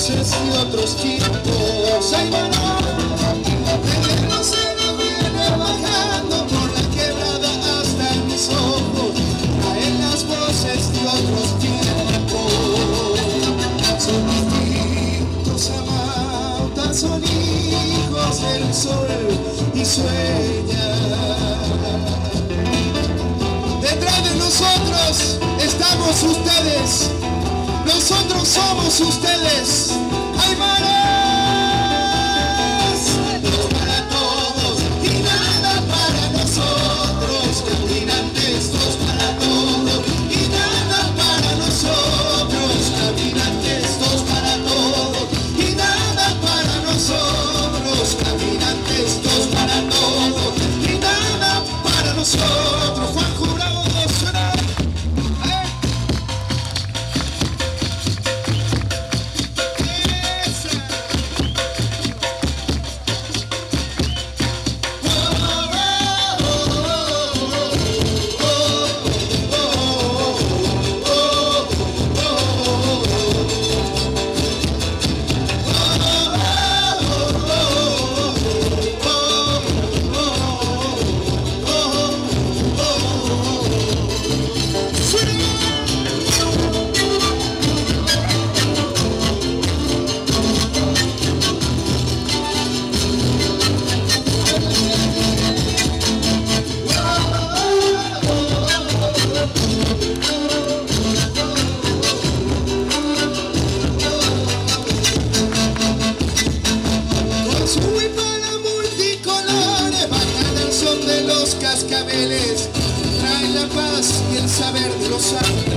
voces y otros tiempos. Ay, mano, el lucero viene bajando por la quebrada hasta mis ojos. Caen las voces de otros tiempos. Son distintos amautas, son hijos del sol y sueñan. Detrás de nosotros estamos ustedes. Nosotros somos ustedes. ¡Ay, multicolores bajan al son de los cascabeles, traen la paz y el saber de los Andes.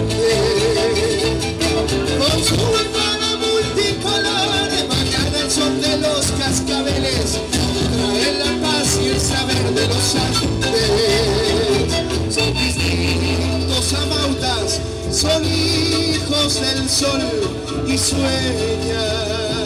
Con su multicolores bajan son de los cascabeles, traen la paz y el saber de los Andes. Son distintos amautas, son hijos del sol y sueñan.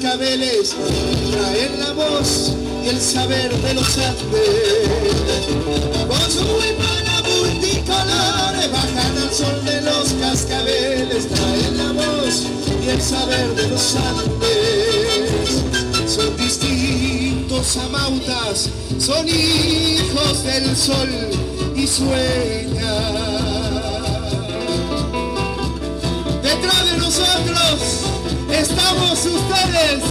Cascabeles, traen la voz y el saber de los Andes. Con su huipala multicolores bajan al son de los cascabeles, traen la voz y el saber de los Andes. Son distintos amautas, son hijos del sol y sueñan. Detrás de nosotros estamos ustedes.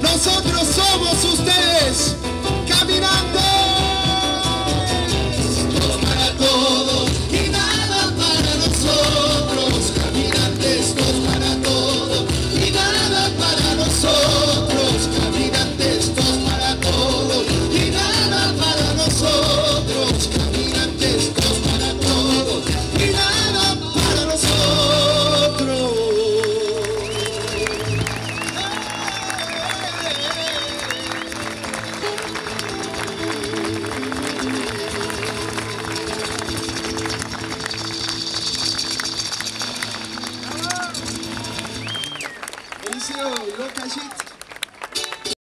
Nosotros somos ustedes.